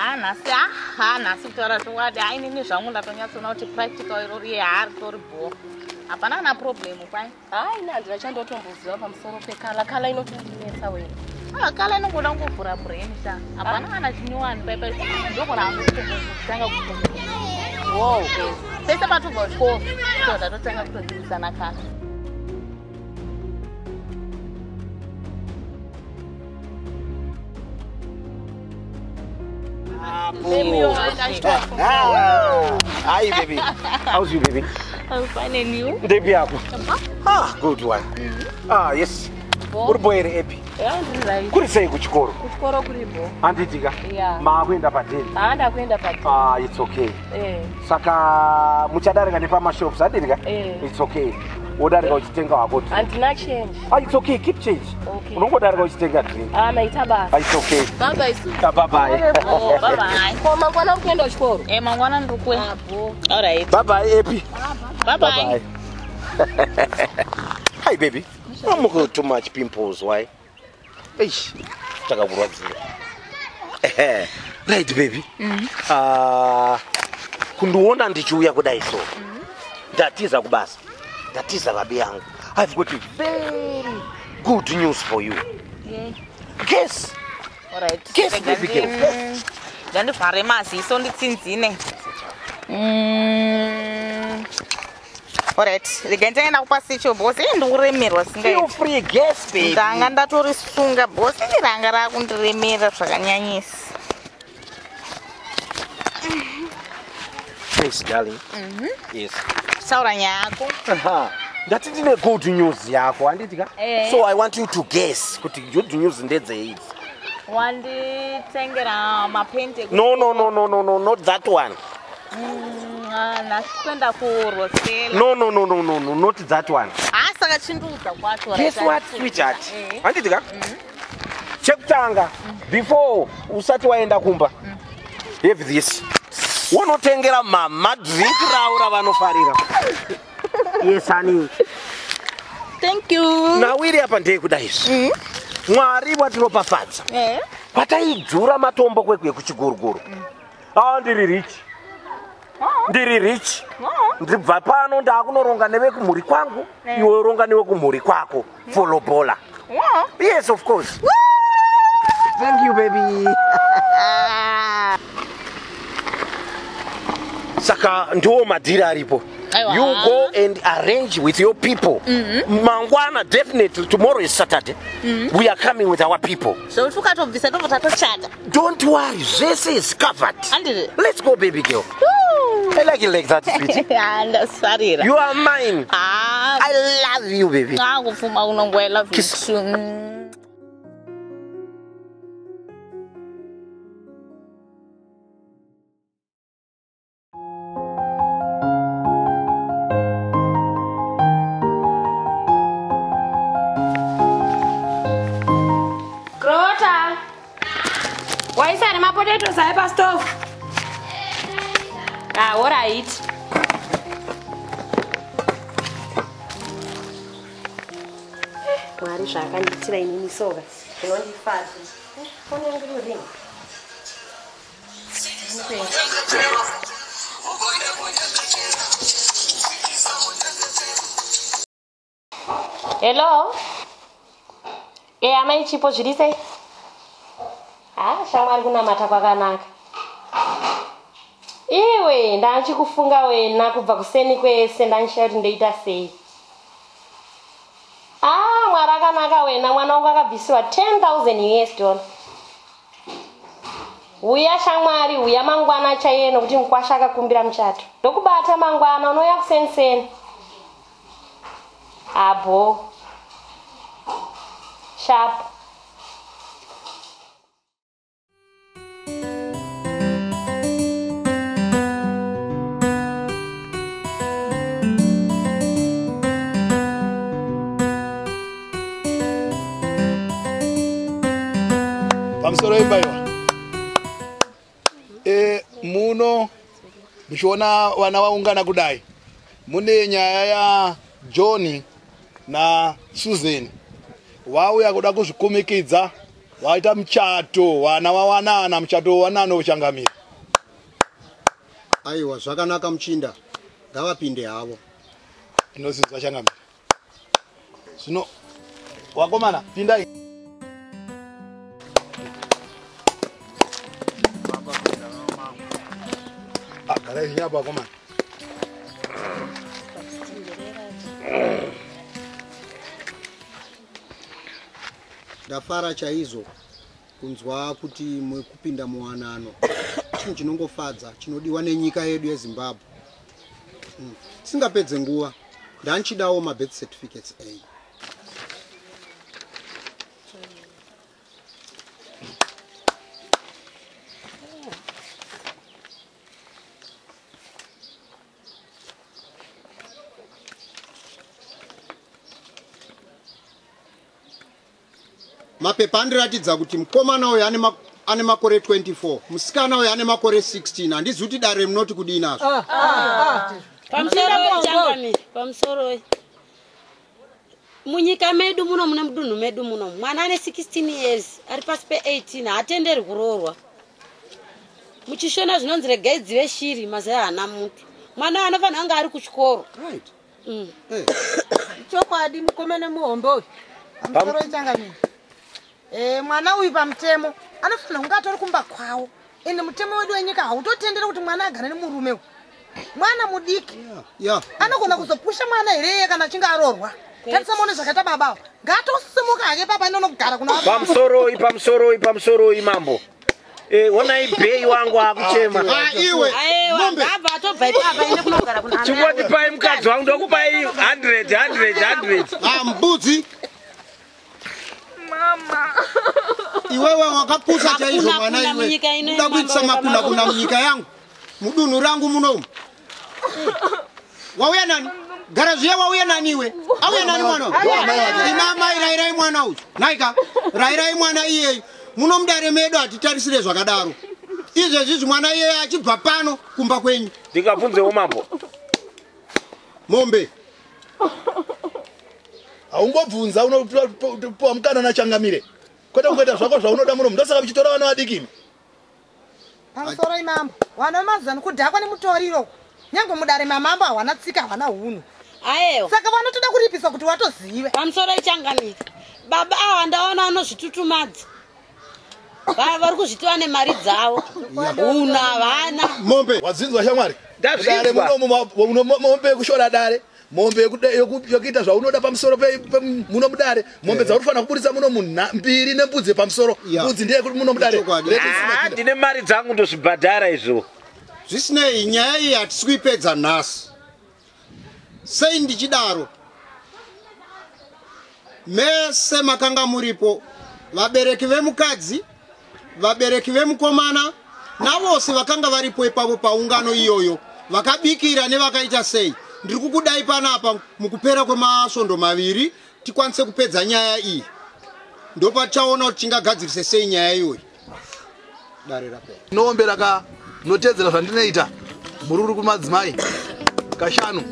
ha nhasi ha nhasi kutaura chokwadi hai nini zvangu ndatonyatsoona kuti practical irori haaritori bo hapana kana problemu kwai Hai ina handina chandotomboziva pamusoro pekala. Kala inotondinetsa wena. Ah, kala inongoda kungovhura brain sha hapana kana chinyowani kutanga Wow. sese patobva 12 so ndatotanga kutodzivisana kala Ah, Hi, baby. How's you, baby? fine and you Baby yako. Ah, good one. Ah, yes. Uri boy ere epi. Kuri sei kuchikoro? Kuchikoro kuripo. Handitika. Yeah. Maakuenda padeni. Haanda kuenda pati. Ah, it's okay. Eh. Saka muchadarika nepamashops adirika? Eh. It's okay. Wodarika uchitenga wako. Handina change. Ah, it's okay. Keep change. Okay. Unongodarika uchitenga drink. Ah, naita Ah, basa. it's okay. Bye bye. Su. Ah, bye bye. oh bye bye Ko mangwana ukuenda kuchikoro? eh mangwana ndiri alright Bye bye, epi. bye bye Hi, baby. Amuko too much pimples. Why? Eish, takakurwadzira. Right, baby. Ah, kundiona ndichiuya kudai so. Ndatiza kubasa. Ndatiza babi yangu. I've got a very good news for you. Guess. alright Guess, Rega baby ndi- girl. Guess. ndandivhare maziso nditsinzine Mm. alright rega ndienda kupa sicho bhosi ndikuremerwa Feel singaiti free, guess, baby. ndanga ndatorisunga bhosi ranga rakundiremera zvakanyanyisa Thanks, darling. Yes. taura nyaya yako Aha. ndati ndine good news yako handitika Eh. so i want you to guess kuti good news ndedzeidzi wanditengera mapende no no no no no no not that one. Nhasi kuenda kurosela no no no no no no not that one. Ha saka chinduudza kwacho guess what sweetheart? Kuziva. Eh. handitika chekutanga before usati waenda kumba. Have this unotengera mama drink ravo ravanofarira. Yes honey thank you. Nawiri apa ndeyekudaizvi mwari watiropafadza Eh. pataidzura matombo kwekwe kuchiguruguru a ndiri rich. Ndiri rich. Ndibva pano ndaakunoronga nevekumhuri kwangu. Iwe ronga nevekumhuri kwako. Folobola Wow. yes of course. Thank you baby saka ndiwo madhiri aripo. You go and arrange with your people. Mangwana definitely tomorrow is saturday. We are coming with our people. Zvokuti ukatobvisa tobva tatochata Don't worry, zvese is covered. handiri Let's go, baby girl. I like it like that, sweetie. You are mine. ha I love you, baby. unongoa i love you too. dentro, sai, pastor. Ah, ora it. Mari zvaka nditira inini soga. Zvinondifadza onengururi hello? É a mai tipo zviri sei Ah, shamwari kunamata kwakanaka. Iwe, ndachikufunga wena kubva kuseni kwese ndanishaye kuti ndoita sei. Ah, mwari akanaka wena mwana wangu akabvisiwa 10,000 US dollar. Uya shamwari, uya mangwana chaiye nokuti mukwasha akakumbira muchato. Ndokubata mangwana, unouya kuseniseni. Abo. Sharp. Muchiona vana vaungana kudai? Mune nyaya ya john na susan. Vauya kuda kuzvikumikidza waita muchato wana wawanana muchato wawanana uchangamira aiwa zvakanaka muchinda. Ngavapinde havo. Ndinozizi vachangamira zvino wakomana pindai Zvinyapo wakomana ndafara chaizvo kunzwa kuti mwekupinda muwanano. Chinhu chinongofadza chinodiwa nenyika yedu yezimbabwe. Tisingapedze nguva ndanchidawo mabirth certificates a mapepa andiratidza kuti mukomana uyu ane ane makore 24 musikana uyu ane makore 16 handizi kuti dare munoti kudii nazvo pamusoro changamiri pamusoro munyika medu muno mune mudunhu medu muno mwana ane 16 years ari pasi pe18 haatenderi kuroorwa. Muchishona zvinonzi regai dzive shiri mazai haana mutu mwana anofanira anga ari kuchikoro. Right. Mm. Eh, chokwadi mukomana muhombe uyu. Pamusoro ichangamiri Eh, mwana uyu pamutemo anofanira kunge atori kumba kwavo. Ende mutemo wedu wenyika hautotenderi kuti mwana agare nemurume mwana mudiki. Ya anogona kuzopusha mwana here kana achinge aroorwa tatisamone zvakaita babawo. Ngatosimuka hake papa inonogara kuna pamusoroi pamusoroi mambo. Eh, onai bhei wangu akuchema. Ah, chingoti pai mukadzi wangu ndokupai 100 100 100 ah, mbudzi iwewe wakapusa chaizvo mwana iwe uda kuitisa makuna kuna munyika yangu? Mudunhu rangu munomu wauya nani? Gara zviya wauya nani iwe? Auya nani mwana ina mai rayirai mwana uyu? Naika rayirai mwana iyeyu muno mudare medu hatitarisire zvakadaro. Izvezvizvi mwana iyeye achibva pano kumba kwenyu. Ndingabvunzewo mambo. Mombe haungobvunza unopiwa mukana nachangamire kwete kungoita zvako zvaunoda muno ndosaka muchitora vana vadikini? Pamusoro imambo wana vemazano kudhakwa nemutoriro nyange mudare mamambo hawana tsika hawana hunhu aiwa saka vanotoda kuripisa kuti watozive pamusoro ichangamiri baba ava ndaona anozvitutumadza. Va- vari kuzvitiva nemari dzavo hunhu havana mombe wadzinzwa shamwari? Dare munomu muno mombe yekushora dare mombe yokuita zvaunoda pamusoro muno mudare. Mombe dzaurifanira kubudisa muno munha mbiri nembudzi pamusoro. Mbudzi ndeye muno mudare. Chokwadi. Rete Ah, ndine mari dzangu ndozvibhadhara izvo. Zvisinei nyaya iyi hatisi kuipedza nhasi. Sei ndichidaro? Mese makanga muripo vabereki vemukadzi vabereki vemukomana navose vakanga varipo ipapo paungano iyoyo vakabikira nevakaita sei ndiri kukudai panapa mukupera kwemasvondo maviri tikwanise kupedza nyaya iyi. Ndopataona kuti tingagadzirise sei nyaya iyoyi. Dare rapera ndinoomberaka munotedzera zvandinoita. Mururi kumadzimai. Kashanu